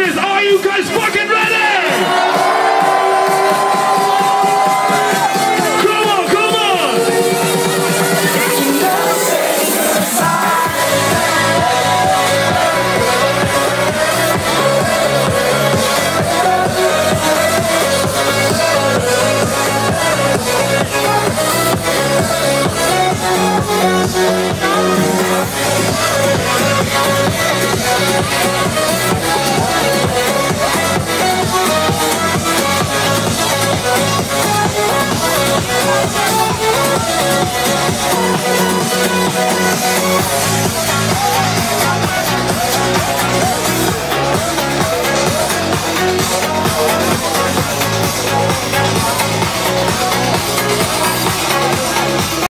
is